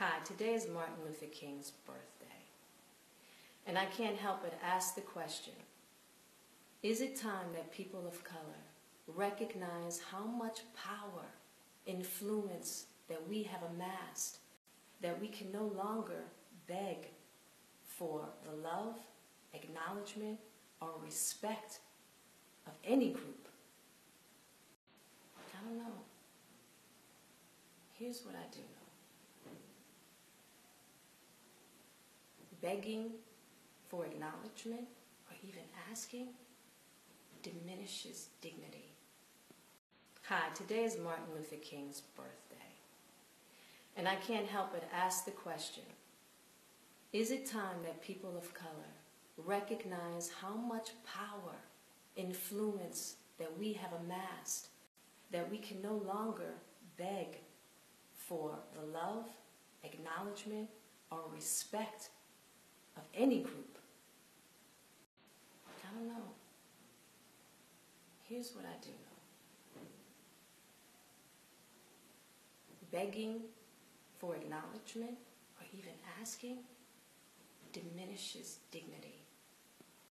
Hi, today is Martin Luther King's birthday. And I can't help but ask the question Is it time that people of color recognize how much power, influence that we have amassed, that we can no longer beg for the love, acknowledgement, or respect of any group? I don't know. Here's what I do know. Begging for acknowledgement or even asking diminishes dignity. Hi, today is Martin Luther King's birthday. And I can't help but ask the question Is it time that people of color recognize how much power, influence that we have amassed, that we can no longer beg for the love, acknowledgement, or respect any group? I don't know. Here's what I do know. Begging for acknowledgement or even asking diminishes dignity.